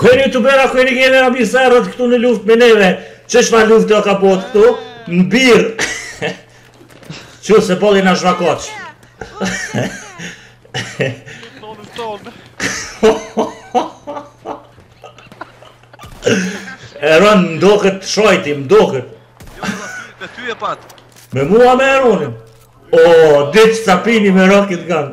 Kryen youtubera kryen i kene rob serioz këtu në luft me neve Çe çfar lufte ka bo këtu Në birë Çe se poli në shvakoq E Rron merre këtë shpejt merre këtë Me ty e pat Me mua me e Rron O, di ti sa pi hin me rocket gun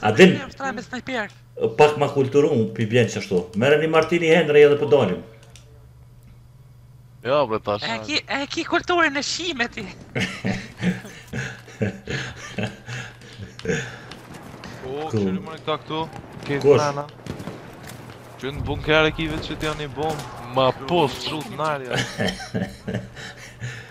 A din, pak ma kulturu, pi bjen qashtu. Merre një Martini Henry edhe po dalim. Jo, bre, tash. E ki, e ki kulturin e shime ti. O, oh, kështu m'i kanë këta këtu, krejt te nana. Qe n'bunker e ki vetë qitja një bombë, ma po, s'rrin njeri.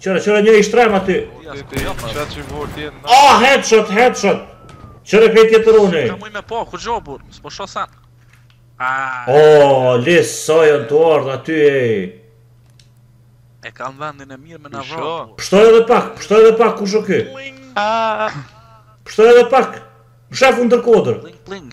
Qe ra, qe ra një i shtrimë aty. Ah, headshot, headshot. Qe ra krejt tjetër unë. S'ka muj me pa kurgjo bur, s'po shoh sen. Ah. O, oh, lis, sa janë tu ardhë aty e. E kam vendin e mirë me i vra. Pështova edhe pak, pështova edhe pak, ku osht ky? Ah. Pështova edhe pak. Mshefun nër kodër. Pling, pling.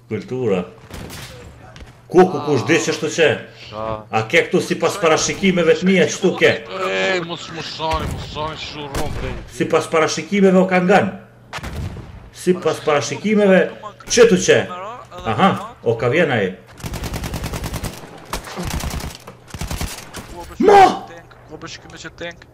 Kultura. Ku ku ku s'di qeshtu qe? A ke këtu sipas parashikimeve të mija qetu ke? Ej, mos më shani, mos më shani që shumë rrumë, bej. Sipas parashikimeve o kah ngan. Sipas parashikimeve qetu qe? Aha, o kah vjen aje. Ma! Ku po shkon qeky tank?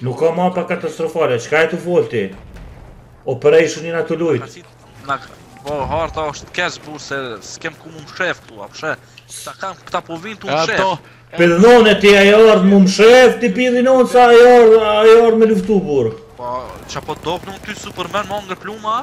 Nuk ka ma katastrofale, çka je tu folë ti? Operation jena tu lujtë. Po, harta është keq burë se s'kem ku m'u mshef këtu, a po e sheh? S'e kam këta po vinë tu u mshef. Pidhinonë ti a je ardhë m'u mshef, ti pidhinonë s'je ardhë me luftu burë. Po, çka po don me u bo ty Superman me nga pluma?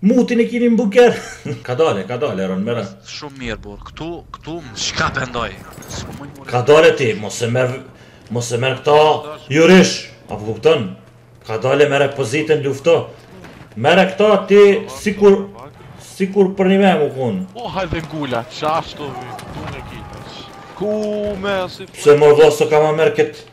Mutin e kini n'bunker. Kadale, kadale, Rron merre. Shumë mirë, burë. Këtu, këtu, më shkapërndaj. Kadale ti, mos e merr, mos e merr këta, jurish. A po kupton? Kadale merre pozitën lufto. Merre këta ti, sikur, sikur për një me kon. O, hajde ngula, qashtu, du në kitë. Ku me, si për... Se mor, do s'e kam marrë këtë.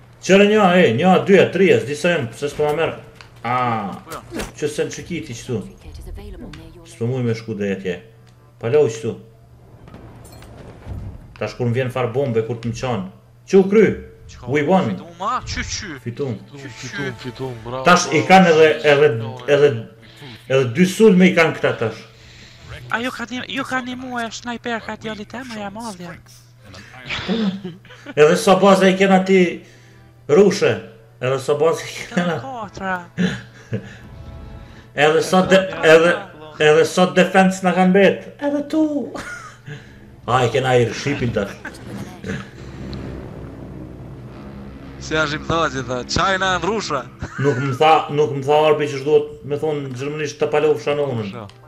Qe nja e, nja dy a tri a, s'di sa jem', se s'po ma merr, a, qe se m'qiti qetu, s'po muj me shku deri atje, po lu qetu, tash kur më vjen farë bombe kur të më qanë, çka u kry, we won, fitum ma, që që, fitum, fitum, fitum, bravo, tash i kanë edhe, edhe, edhe, edhe dy sulme i kanë këta tash, a ju ka një, ju ka një mua e snajper ka djali te ma jam Edhe sa baza i kena ti Rushe. Edhe sa baza i kena. Edhe sa de, edhe edhe sa defense na kanë mbet. Edhe tu. A i kena i shipin ta. Se a e din, thaj tha, China and Russia. Nuk më tha, nuk më tha Arbi që duhet, më thon gjermanisht ta palofsha në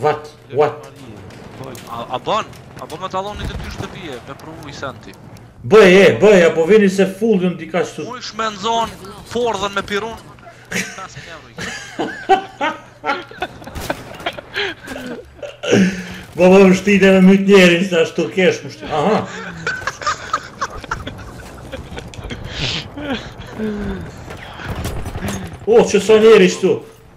What? What? A bën? A bën me ta lan një detyrë shtëpije, me pru ni send ti. Bëj, e, bëj, a po e din se full dhe dika që të... Uj, shmenzon, pordhën me pirun. Bo, bo, më shtite me myt njerin, se ashtu kesh më shtite. Aha. O, që sa njeri shtu.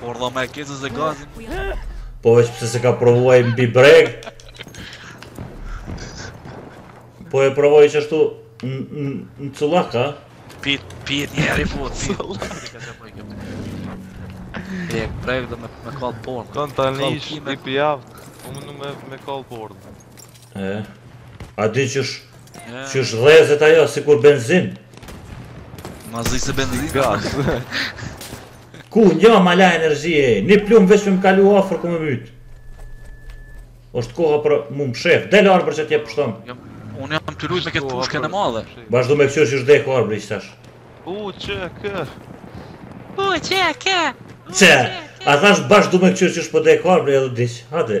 Pordha me kese dhe gazin Po veç pse s'e ka provu ai mbi brekë Po e provoi që ashtu në cullak, a? Pit, pit njeri po të cilë E e brekë dhe me kall pordhën Kënë të një ishë një pjavë Po më në me kall pordhën E, a di që është Që është dhezet ajo, sikur benzin Ma zi se benzin Gaz Ku një m'u la energjie Një plumb veç me më kalu afër ka me myt është koha për mu m'u mshef Del Arbër qetje pshton Unë jam tu lujt me këtë pushkën e madhe Bash du me këqyr qysh dek Arbri qetash U që kë U që kë Që A thash bash du me këqyr qysh po po dek Arbër edhe diç Hajde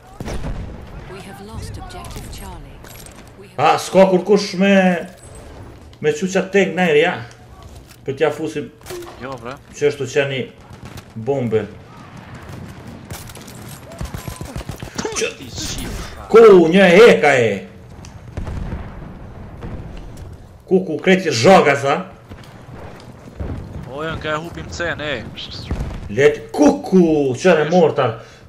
A, s'ka kurkush me... Me që që tek nëjrë, ja? Për t'ia fusim... Jo, bre. Që është të qeni... Bombe. Që... Ku, një heka e! Ku, ku, krejt zhaga, sa? O, jena ka e hupim C-në! Let, ku, ku, kqyre mortarin!